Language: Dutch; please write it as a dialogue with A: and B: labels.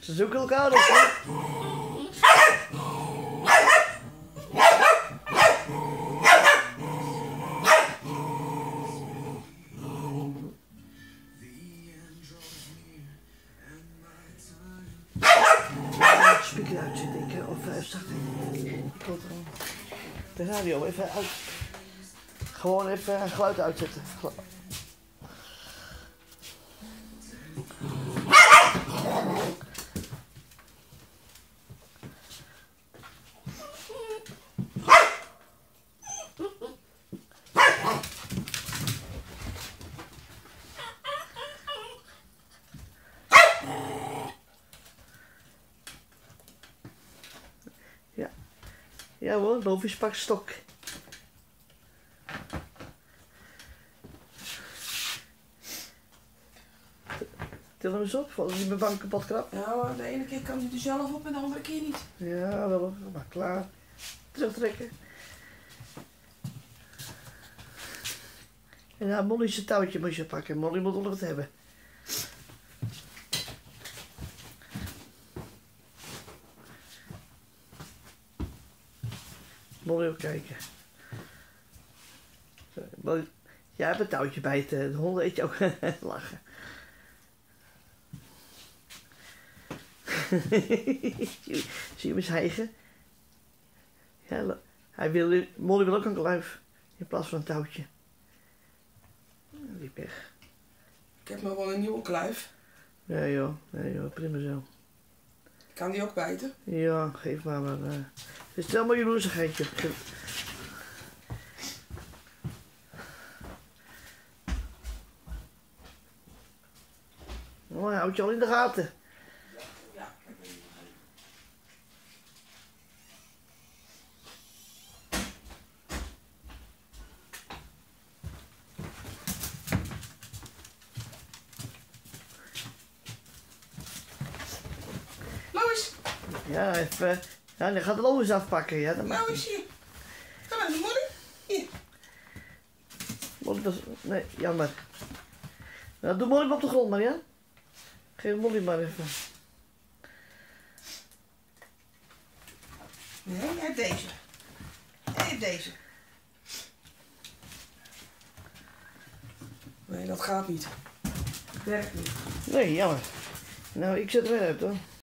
A: Ze zoeken elkaar op. Spiekeluitje denken of uh, zacht. Ik wil de radio even uit. Gewoon even geluid uitzetten. Ja hoor, Lovis pakt stok. Til hem eens op, volgens die mijn bank kapot krap.
B: Ja, maar de ene keer kan hij er zelf op en de andere keer niet.
A: Ja, wel maar klaar. Terugtrekken. En ja, Molly zijn touwtje moet je pakken. Molly moet nog wat hebben. Molly ook kijken. Jij hebt een touwtje bij het. De honden eet je ook lachen. Zie je hem eens hijgen? Ja, hij wil, Molly wil ook een kluif. In plaats van een touwtje. Die weg.
B: Ik heb nog wel een nieuwe kluif.
A: Nee joh, nee joh, prima zo.
B: Kan die ook bijten?
A: Ja, geef maar maar. eh. Het is allemaal jaloersigheid, joh. Ge- Oh, hij houdt je al in de gaten.
B: Ja. Lois,
A: Ja, even. Ja, dan gaat de loos afpakken, ja. Dat mag
B: Lois
A: niet.
B: hier. Ga maar, Molly. Hier.
A: Molly, dat is- Nee, jammer. Nou, doe Molly maar op de grond, maar ja. Geef Molly maar even.
B: Nee, hebt deze. Jij hebt deze. Nee, dat gaat niet. Het werkt niet.
A: Nee, jammer. Nou, ik zet er weer uit hoor.